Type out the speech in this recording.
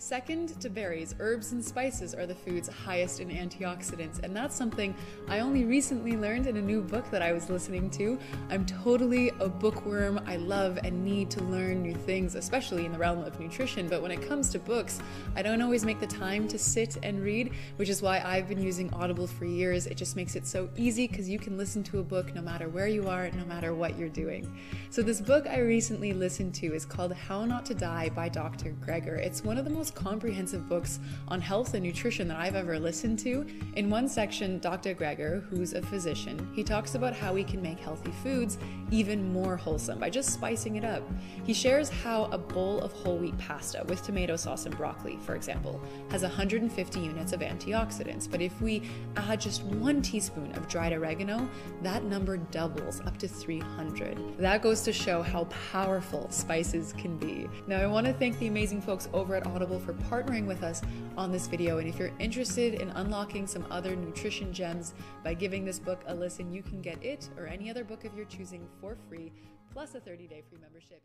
Second to berries, herbs and spices are the foods highest in antioxidants, and that's something I only recently learned in a new book that I was listening to. I'm totally a bookworm. I love and need to learn new things, especially in the realm of nutrition, but when it comes to books, I don't always make the time to sit and read, which is why I've been using Audible for years. It just makes it so easy because you can listen to a book no matter where you are, no matter what you're doing. So, this book I recently listened to is called How Not to Die by Dr. Greger. It's one of the most comprehensive books on health and nutrition that I've ever listened to. In one section, Dr. Greger, who's a physician, he talks about how we can make healthy foods even more wholesome by just spicing it up. He shares how a bowl of whole wheat pasta with tomato sauce and broccoli, for example, has 150 units of antioxidants, but if we add just one teaspoon of dried oregano, that number doubles up to 300. That goes to show how powerful spices can be. Now, I want to thank the amazing folks over at Audible for partnering with us on this video. And if you're interested in unlocking some other nutrition gems by giving this book a listen, you can get it or any other book of your choosing for free, plus a 30 day free membership.